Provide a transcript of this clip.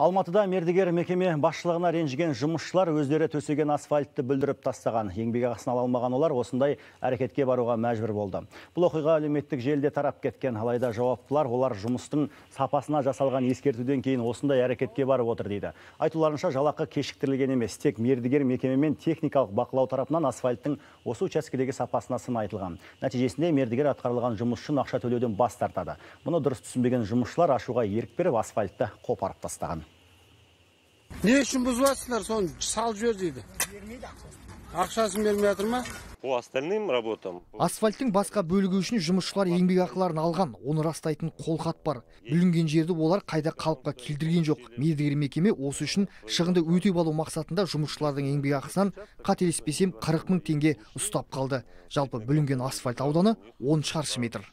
Алматыда мердігер мекеме басшылығына ренжіген жұмысшылар өздері төсеген асфальтты бүлдіріп тастаған. Еңбек ақысын алмаған олар осындай әрекетке баруға мәжбүр болды. Бұл оқиға әлеуметтік желіде тарап кеткен. Алайда жауаптылар олар жұмыстың сапасына жасалған ескертуден кейін осындай әрекетке барып отыр дейді. Айтуларынша жалақы кешіктірілген емес, тек мердігер мекеме мен техникалық бақылау тарапынан асфальттың осы учаскедегі сапасына сын айтылған. Нәтижесінде мердігер атқарылған жұмыс үшін ақша төлеуден бас тартады. Мұны дұрыс түсінбеген жұмысшылар ашуға ерік беріп асфальтты қопарып тастаған. Не үшін бұзып жатсыңдар соны салып жібер дейді ақшасын бермей жатыр ма По остальным работам асфальттың басқа бөлігі үшін жұмысшылар еңбек ақыларын алған. Оны растайтын қолхат бар. Бүлінген жерді олар қайда қалыпқа келтірген жоқ. Мердігер мекеме осы үшін шығынды өтеп алу мақсатында жұмысшылардың еңбек ақысынан қателеспесем 40 мың теңге ұстап қалды. Жалпы бүлінген асфальт ауданы 10 шаршы метр.